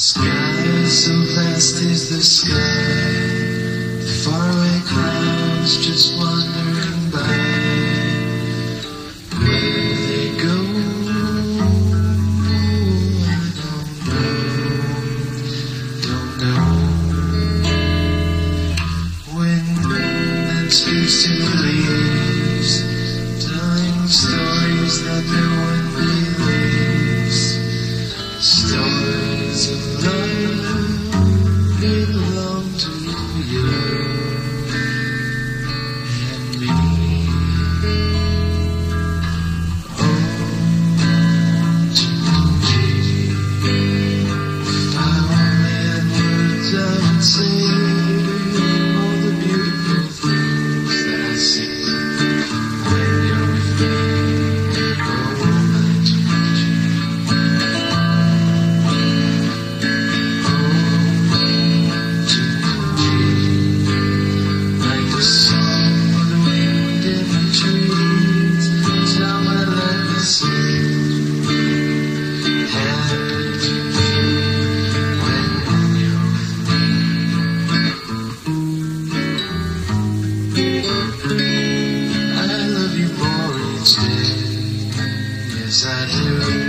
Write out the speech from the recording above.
Sky so vast is the sky. The faraway clouds just wandering by. Where they go, I don't know. Don't know. I do.